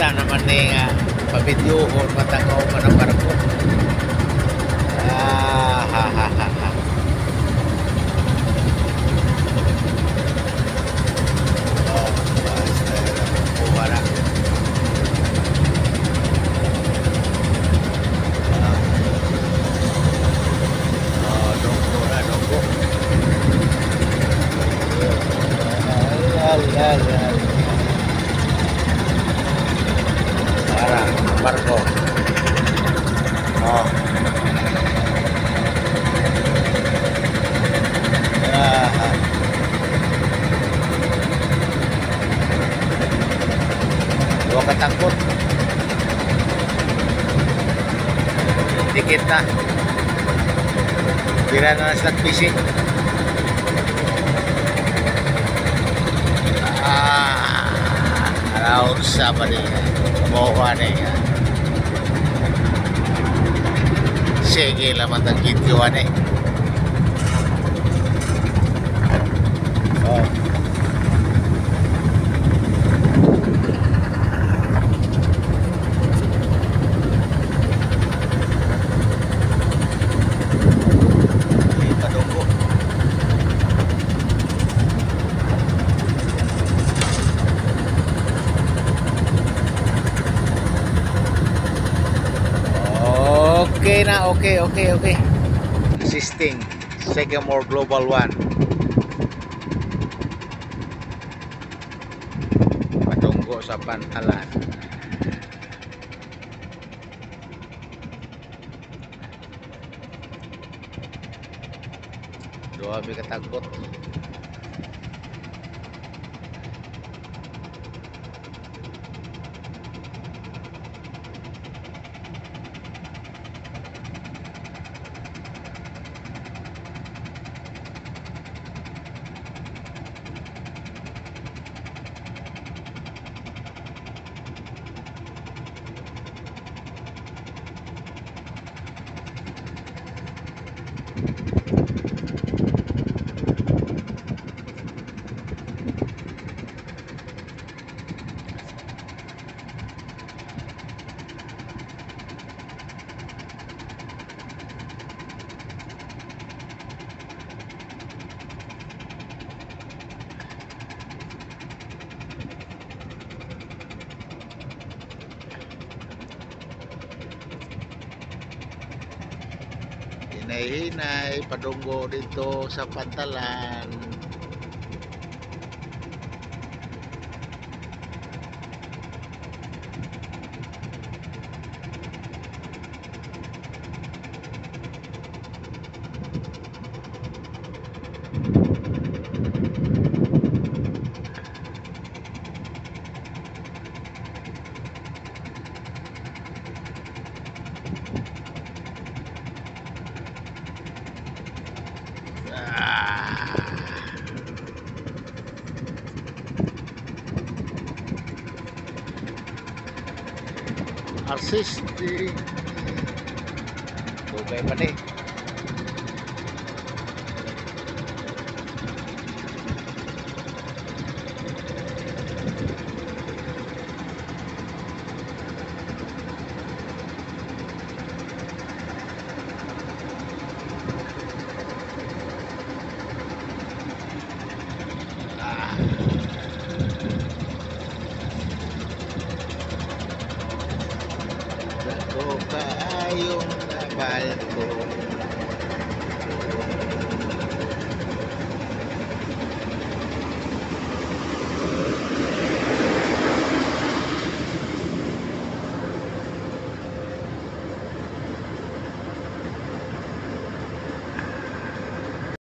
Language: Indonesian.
bisa naman ni nga pabidyohon matangaw man ang barko. Ah, ha, ha, ha, ha. Oh, basta. Takot. Dikit na. Tira na sa fishing. Ah, araw sa pa rin. Moha na yan. Sige laman ang gitiwan eh. Okay na, okay, okay, okay. Assisting Sagamore Global One. Patunggo sa pantalan. Dua mi katagot. Hinay-hinay, padunggo dito sa pantalan. Assisting. Dugay pa ni. paayong na balko